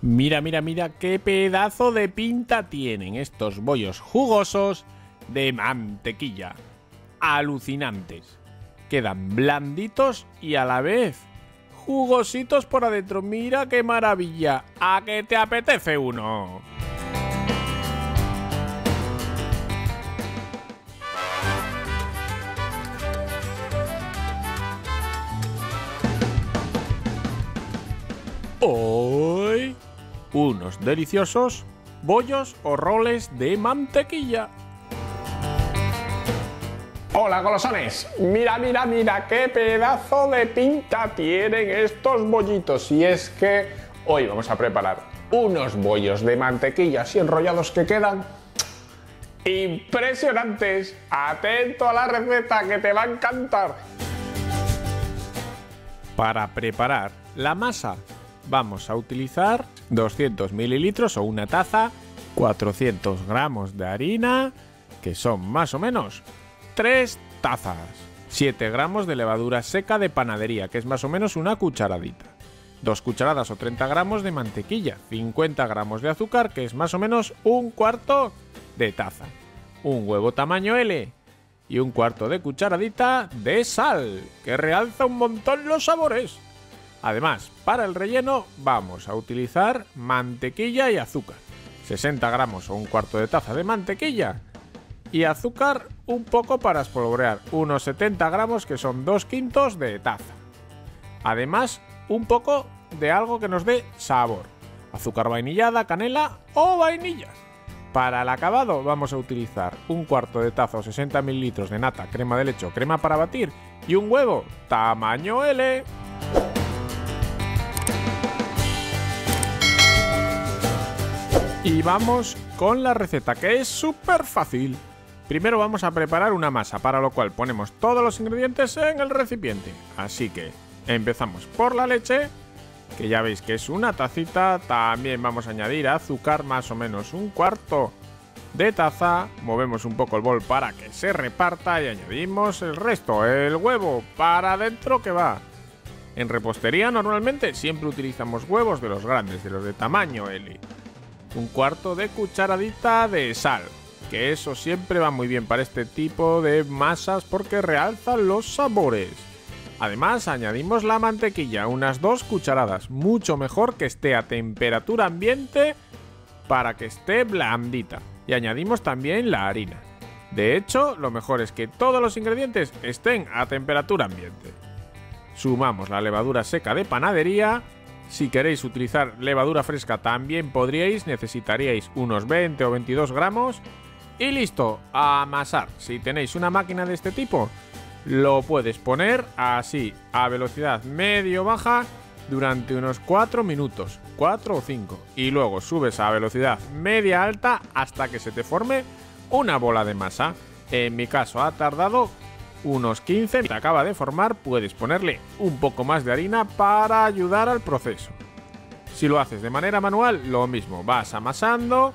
Mira, mira, mira qué pedazo de pinta tienen estos bollos jugosos de mantequilla. Alucinantes. Quedan blanditos y a la vez jugositos por adentro. Mira qué maravilla. ¿A qué te apetece uno? Hoy, unos deliciosos bollos o roles de mantequilla. Hola golosones, mira, mira, mira qué pedazo de pinta tienen estos bollitos. Y es que hoy vamos a preparar unos bollos de mantequilla así enrollados que quedan impresionantes. Atento a la receta que te va a encantar. Para preparar la masa vamos a utilizar 200 mililitros o una taza, 400 gramos de harina, que son más o menos 3 tazas, 7 gramos de levadura seca de panadería, que es más o menos una cucharadita, 2 cucharadas o 30 gramos de mantequilla, 50 gramos de azúcar, que es más o menos un cuarto de taza, un huevo tamaño L y un cuarto de cucharadita de sal, que realza un montón los sabores. Además, para el relleno vamos a utilizar mantequilla y azúcar. 60 gramos o un cuarto de taza de mantequilla y azúcar un poco para espolvorear, unos 70 gramos que son 2 quintos de taza. Además, un poco de algo que nos dé sabor, azúcar vainillada, canela o vainilla. Para el acabado vamos a utilizar un cuarto de taza o 60 mililitros de nata, crema de leche crema para batir y un huevo tamaño L. Y vamos con la receta, que es súper fácil. Primero vamos a preparar una masa, para lo cual ponemos todos los ingredientes en el recipiente. Así que empezamos por la leche, que ya veis que es una tacita. También vamos a añadir azúcar, más o menos un cuarto de taza. Movemos un poco el bol para que se reparta y añadimos el resto, el huevo, para adentro que va. En repostería normalmente siempre utilizamos huevos de los grandes, de los de tamaño L un cuarto de cucharadita de sal, que eso siempre va muy bien para este tipo de masas porque realza los sabores. Además añadimos la mantequilla, unas dos cucharadas, mucho mejor que esté a temperatura ambiente para que esté blandita. Y añadimos también la harina. De hecho, lo mejor es que todos los ingredientes estén a temperatura ambiente. Sumamos la levadura seca de panadería, si queréis utilizar levadura fresca también podríais, necesitaríais unos 20 o 22 gramos. Y listo, a amasar. Si tenéis una máquina de este tipo, lo puedes poner así, a velocidad medio-baja, durante unos 4 minutos, 4 o 5. Y luego subes a velocidad media-alta hasta que se te forme una bola de masa. En mi caso ha tardado unos 15 te acaba de formar, puedes ponerle un poco más de harina para ayudar al proceso. Si lo haces de manera manual, lo mismo, vas amasando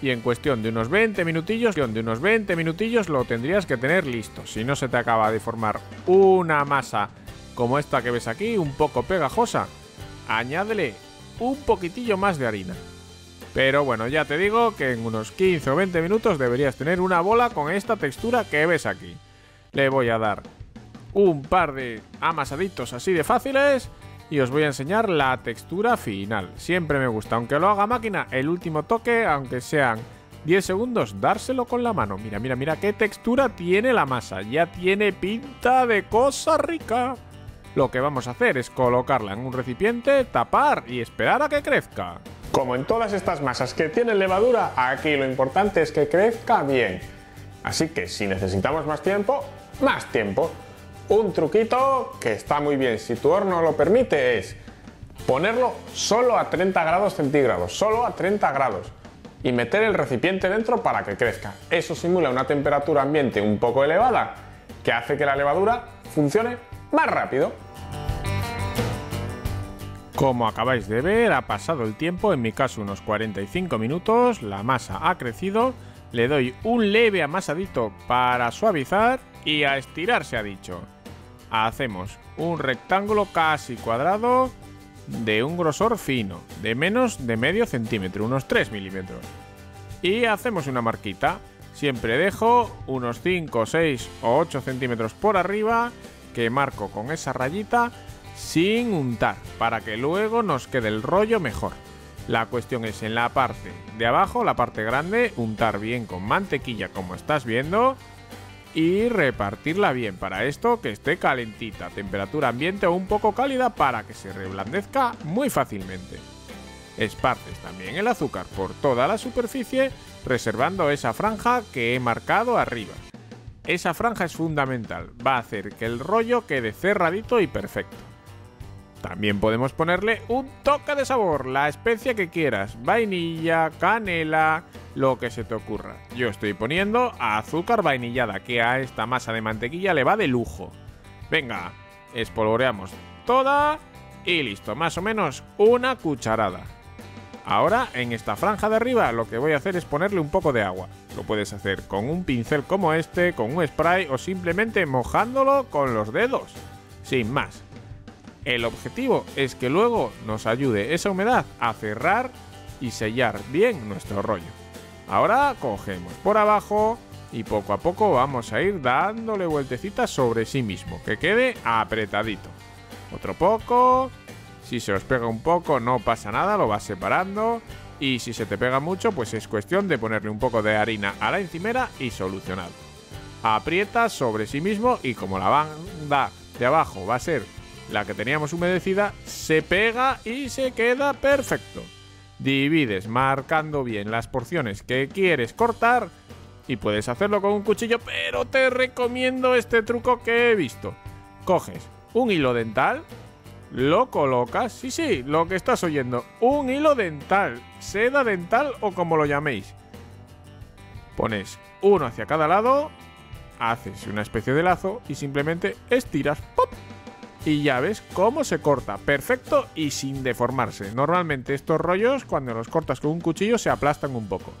y en cuestión de unos 20 minutillos, de unos 20 minutillos lo tendrías que tener listo. Si no se te acaba de formar una masa como esta que ves aquí, un poco pegajosa, añádele un poquitillo más de harina. Pero bueno, ya te digo que en unos 15 o 20 minutos deberías tener una bola con esta textura que ves aquí le voy a dar un par de amasaditos así de fáciles y os voy a enseñar la textura final. Siempre me gusta, aunque lo haga máquina, el último toque, aunque sean 10 segundos, dárselo con la mano. Mira, mira, mira qué textura tiene la masa. Ya tiene pinta de cosa rica. Lo que vamos a hacer es colocarla en un recipiente, tapar y esperar a que crezca. Como en todas estas masas que tienen levadura, aquí lo importante es que crezca bien. Así que si necesitamos más tiempo, más tiempo. Un truquito que está muy bien si tu horno lo permite es ponerlo solo a 30 grados centígrados, solo a 30 grados y meter el recipiente dentro para que crezca. Eso simula una temperatura ambiente un poco elevada que hace que la levadura funcione más rápido. Como acabáis de ver, ha pasado el tiempo, en mi caso unos 45 minutos, la masa ha crecido, le doy un leve amasadito para suavizar y a estirar se ha dicho. Hacemos un rectángulo casi cuadrado de un grosor fino, de menos de medio centímetro, unos 3 milímetros. Y hacemos una marquita. Siempre dejo unos 5, 6 o 8 centímetros por arriba que marco con esa rayita sin untar, para que luego nos quede el rollo mejor. La cuestión es en la parte de abajo, la parte grande, untar bien con mantequilla como estás viendo y repartirla bien. Para esto que esté calentita, temperatura ambiente o un poco cálida para que se reblandezca muy fácilmente. Esparces también el azúcar por toda la superficie, reservando esa franja que he marcado arriba. Esa franja es fundamental, va a hacer que el rollo quede cerradito y perfecto. También podemos ponerle un toque de sabor, la especia que quieras, vainilla, canela, lo que se te ocurra. Yo estoy poniendo azúcar vainillada, que a esta masa de mantequilla le va de lujo. Venga, espolvoreamos toda y listo, más o menos una cucharada. Ahora, en esta franja de arriba, lo que voy a hacer es ponerle un poco de agua. Lo puedes hacer con un pincel como este, con un spray o simplemente mojándolo con los dedos. Sin más. El objetivo es que luego nos ayude esa humedad a cerrar y sellar bien nuestro rollo. Ahora cogemos por abajo y poco a poco vamos a ir dándole vueltecitas sobre sí mismo, que quede apretadito. Otro poco, si se os pega un poco no pasa nada, lo vas separando y si se te pega mucho pues es cuestión de ponerle un poco de harina a la encimera y solucionado. Aprietas sobre sí mismo y como la banda de abajo va a ser la que teníamos humedecida, se pega y se queda perfecto. Divides marcando bien las porciones que quieres cortar y puedes hacerlo con un cuchillo, pero te recomiendo este truco que he visto. Coges un hilo dental, lo colocas, sí, sí, lo que estás oyendo, un hilo dental, seda dental o como lo llaméis. Pones uno hacia cada lado, haces una especie de lazo y simplemente estiras, ¡pop! Y ya ves cómo se corta, perfecto y sin deformarse. Normalmente estos rollos cuando los cortas con un cuchillo se aplastan un poco,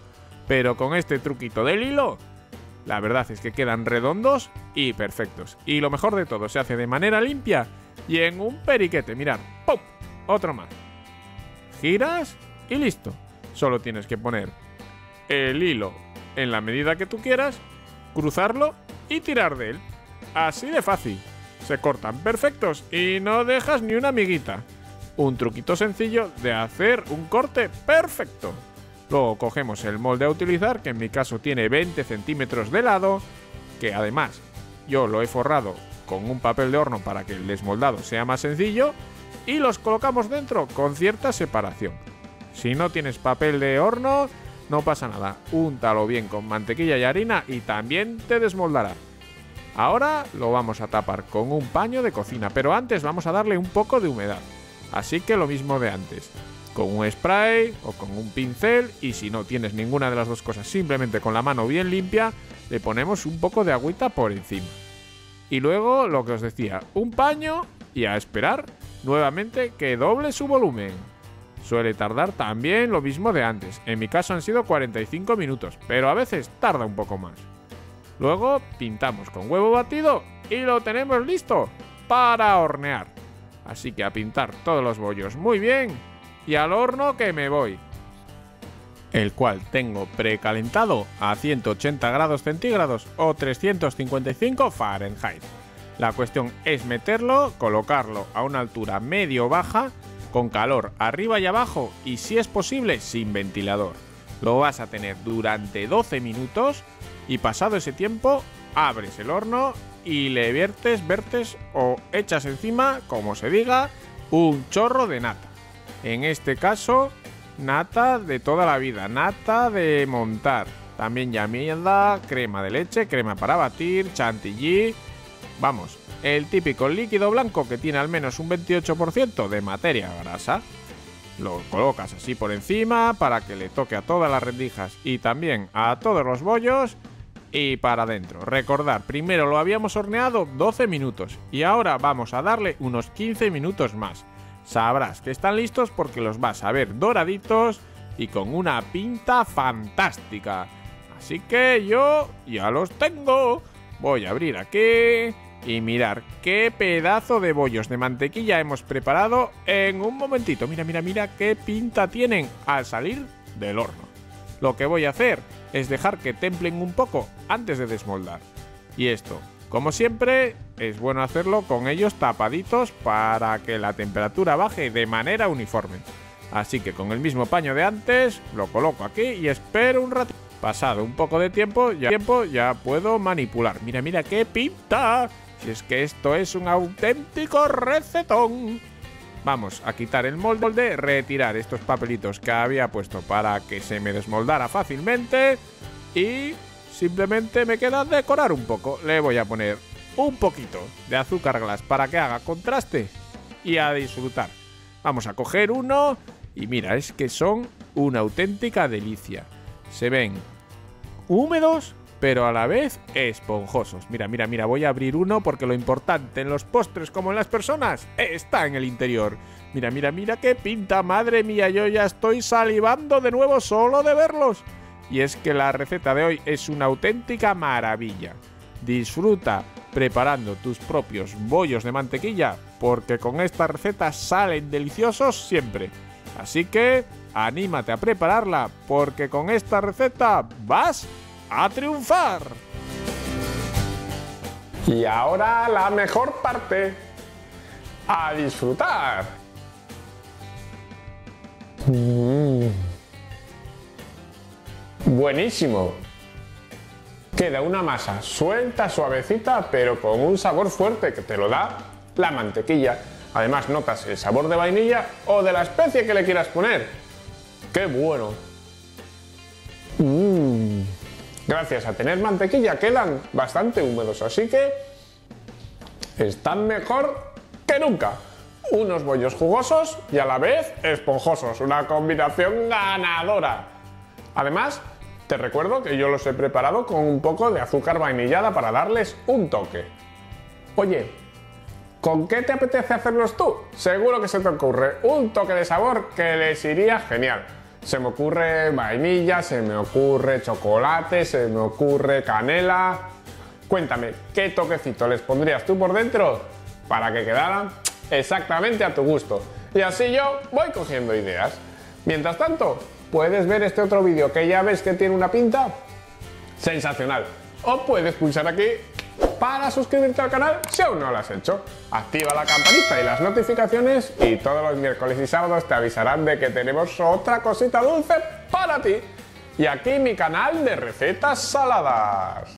pero con este truquito del hilo, la verdad es que quedan redondos y perfectos. Y lo mejor de todo, se hace de manera limpia y en un periquete, mirad, ¡pum! Otro más. Giras y listo. Solo tienes que poner el hilo en la medida que tú quieras, cruzarlo y tirar de él. Así de fácil se cortan perfectos y no dejas ni una amiguita. Un truquito sencillo de hacer un corte perfecto. Luego cogemos el molde a utilizar, que en mi caso tiene 20 centímetros de lado, que además yo lo he forrado con un papel de horno para que el desmoldado sea más sencillo, y los colocamos dentro con cierta separación. Si no tienes papel de horno, no pasa nada, úntalo bien con mantequilla y harina y también te desmoldará. Ahora lo vamos a tapar con un paño de cocina, pero antes vamos a darle un poco de humedad. Así que lo mismo de antes, con un spray o con un pincel y si no tienes ninguna de las dos cosas, simplemente con la mano bien limpia, le ponemos un poco de agüita por encima. Y luego lo que os decía, un paño y a esperar nuevamente que doble su volumen. Suele tardar también lo mismo de antes, en mi caso han sido 45 minutos, pero a veces tarda un poco más. Luego pintamos con huevo batido y lo tenemos listo para hornear. Así que a pintar todos los bollos muy bien y al horno que me voy. El cual tengo precalentado a 180 grados centígrados o 355 Fahrenheit. La cuestión es meterlo, colocarlo a una altura medio-baja, con calor arriba y abajo y si es posible sin ventilador. Lo vas a tener durante 12 minutos y pasado ese tiempo abres el horno y le viertes, vertes o echas encima, como se diga, un chorro de nata. En este caso, nata de toda la vida, nata de montar. También mierda, crema de leche, crema para batir, chantilly. Vamos, el típico líquido blanco que tiene al menos un 28% de materia grasa. Lo colocas así por encima para que le toque a todas las rendijas y también a todos los bollos y para adentro. Recordar, primero lo habíamos horneado 12 minutos y ahora vamos a darle unos 15 minutos más. Sabrás que están listos porque los vas a ver doraditos y con una pinta fantástica. Así que yo ya los tengo. Voy a abrir aquí Y mirar qué pedazo de bollos de mantequilla hemos preparado en un momentito. Mira, mira, mira qué pinta tienen al salir del horno. Lo que voy a hacer es dejar que templen un poco antes de desmoldar. Y esto, como siempre, es bueno hacerlo con ellos tapaditos para que la temperatura baje de manera uniforme. Así que con el mismo paño de antes, lo coloco aquí y espero un rato. Pasado un poco de tiempo ya, tiempo, ya puedo manipular. Mira, mira qué pinta. Si es que esto es un auténtico recetón. Vamos a quitar el molde, retirar estos papelitos que había puesto para que se me desmoldara fácilmente y simplemente me queda decorar un poco. Le voy a poner un poquito de azúcar glass para que haga contraste y a disfrutar. Vamos a coger uno y mira, es que son una auténtica delicia. Se ven húmedos, pero a la vez esponjosos. Mira, mira, mira, voy a abrir uno porque lo importante en los postres como en las personas está en el interior. Mira, mira, mira qué pinta, madre mía, yo ya estoy salivando de nuevo solo de verlos. Y es que la receta de hoy es una auténtica maravilla. Disfruta preparando tus propios bollos de mantequilla porque con esta receta salen deliciosos siempre. Así que anímate a prepararla porque con esta receta vas a triunfar. Y ahora la mejor parte. A disfrutar. Mm. Buenísimo. Queda una masa suelta, suavecita, pero con un sabor fuerte que te lo da la mantequilla. Además notas el sabor de vainilla o de la especie que le quieras poner. ¡Qué bueno! Gracias a tener mantequilla quedan bastante húmedos, así que están mejor que nunca. Unos bollos jugosos y a la vez esponjosos, una combinación ganadora. Además, te recuerdo que yo los he preparado con un poco de azúcar vainillada para darles un toque. Oye, ¿Con qué te apetece hacerlos tú? Seguro que se te ocurre un toque de sabor que les iría genial. Se me ocurre vainilla, se me ocurre chocolate, se me ocurre canela. Cuéntame, ¿qué toquecito les pondrías tú por dentro para que quedaran exactamente a tu gusto? Y así yo voy cogiendo ideas. Mientras tanto, puedes ver este otro vídeo que ya ves que tiene una pinta sensacional. O puedes pulsar aquí para suscribirte al canal si aún no lo has hecho. Activa la campanita y las notificaciones y todos los miércoles y sábados te avisarán de que tenemos otra cosita dulce para ti. Y aquí mi canal de recetas saladas.